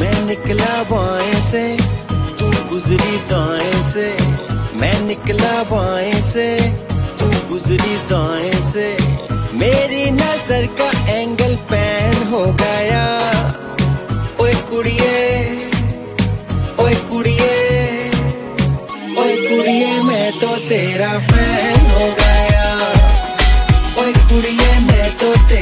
मैं निकला बाएँ से तू गुजरी तो दाएँ से मैं निकला बाएँ से तू गुजरी तो दाएँ से मेरी नज़र का एंगल पैन हो गया। ओए कुड़िए ओए कुड़िए ओए कुड़िए, मैं तो तेरा फ़ैन हो गया। ओए कुड़िए, मैं तो तेरा